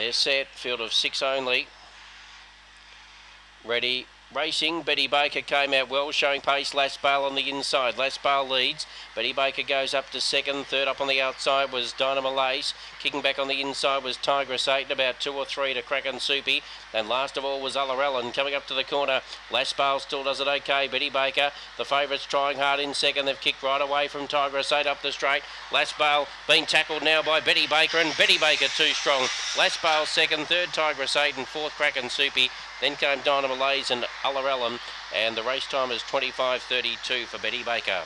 They're set, field of six only. Ready, Racing, Betty Baker came out well, showing pace. Last Bale on the inside. Last Bale leads. Betty Baker goes up to second. Third up on the outside was Dynamo Lace. Kicking back on the inside was Tigress 8 and about two or three to Kraken Soupy. And last of all was Ullerellen coming up to the corner. Last Bale still does it okay. Betty Baker, the favourites trying hard in second. They've kicked right away from Tigress 8 up the straight. Last Bale being tackled now by Betty Baker and Betty Baker too strong. Last Bale second, third Tigress 8 and fourth Kraken Soupy. Then came Dynamo Lays and Ullerellen, and the race time is 25.32 for Betty Baker.